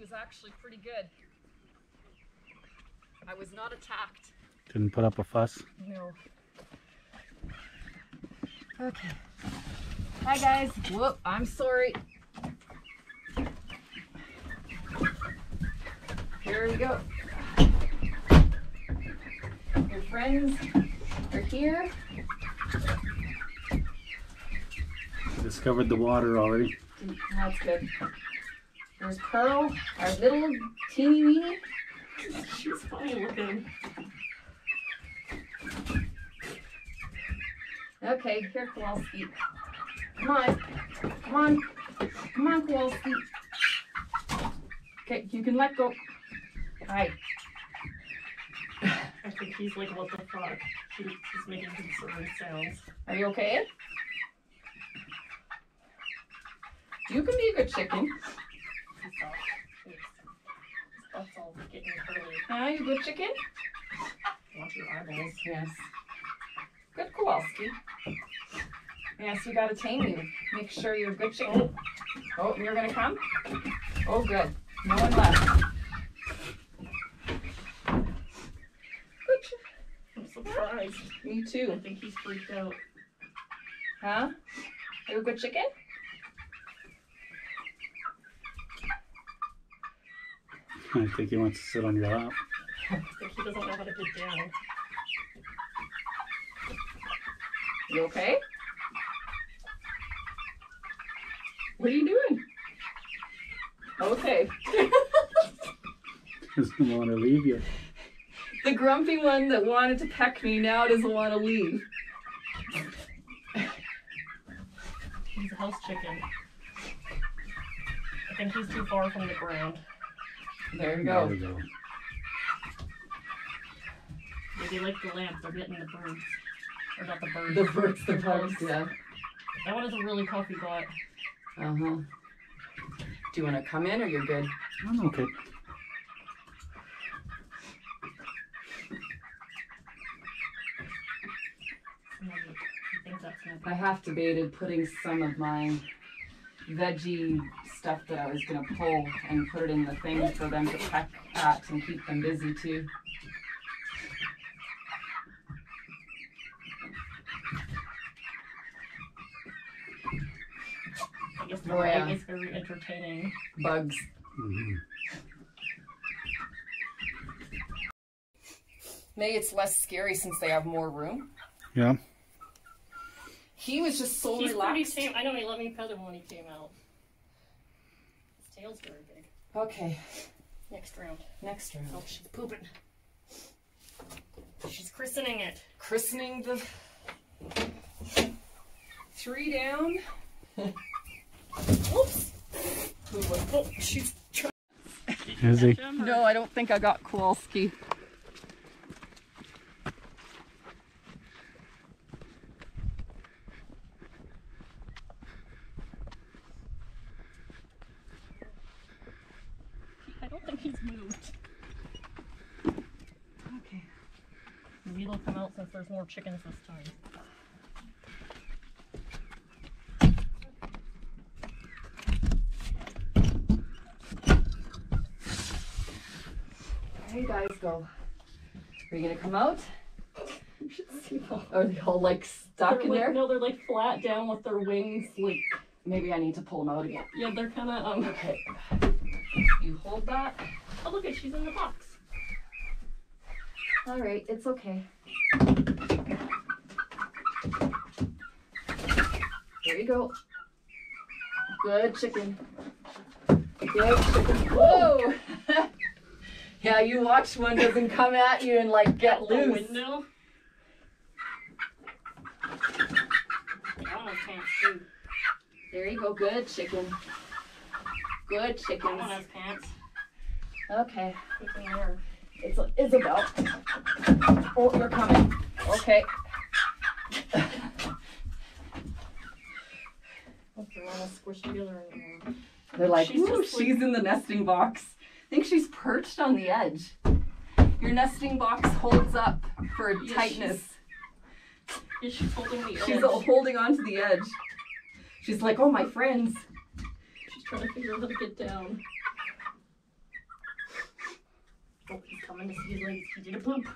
was actually pretty good. I was not attacked. Didn't put up a fuss. No. Okay. Hi guys. Whoop, I'm sorry. Here we go. Your friends are here. Discovered the water already. That's good. There's Pearl, our little teeny weeny. She's funny looking. Okay, here, Kowalski. Come on. Come on. Come on, Kowalski. Okay, you can let go. Hi. I think he's like, what the fuck? He, he's making concerned sounds. Are you okay? You can be a good chicken. His butt's all getting? You good chicken? Watch your eyeballs. Yes. Good Kowalski. Yes, you gotta tame you. Make sure you're a good chicken. Oh, you're gonna come? Oh, good. No one left. Good. I'm surprised. Me too. I think he's freaked out. Huh? Are you a good chicken? I think he wants to sit on your lap. I think he doesn't know how to get down. You okay? What are you doing? Okay. Doesn't want to leave you. The grumpy one that wanted to peck me now doesn't want to leave. He's a house chicken. I think he's too far from the ground. There you There go. we go. Maybe like the lamp, they're getting the birds. Or not the birds. The birds, the bugs. bugs, yeah. That one is a really puffy butt. Uh huh. Do you want to come in or you're good? I'm okay. I think that's not I have debated putting some of my veggie stuff that I was gonna pull and put it in the thing for them to peck at and keep them busy too. I guess the Oh, yeah. light is very entertaining. Bugs. hmm Maybe it's less scary since they have more room. Yeah. He was just so He's pretty tame. I know he let me pet him when he came out. His tail's very big. Okay, Next round. next round. Oh, she's pooping. She's christening it. Christening the three down. Oops. Oh, she's trying Is he? No, I don't think I got Kowalski. Don't moved. Okay. Maybe they'll come out since there's more chickens this time. You guys go. Are you gonna come out? You should see them. Are they all like stuck They're in like, there? No, they're like flat down with their wings. Like, Maybe I need to pull them out again. yeah, they're kind of um. Okay. You hold that. Oh, look at she's in the box. All right, it's okay. There you go. Good chicken. Good chicken. Whoa! yeah, you watch one doesn't come at you and like get The loose. window. I almost can't shoot. There you go. Good chicken. Good chickens. pants. Okay. Who's in there? It's Isabel. Oh, you're coming. Okay. They're all squished together in there. They're like, She's "Ooh, she's in the nesting box. I think she's perched on the edge. Your nesting box holds up for tightness. Yeah, she's holding the edge. She's holding on to the edge. She's like, oh, my friends trying to figure out how to get down. Oh, he's coming to see his legs. He did a poop.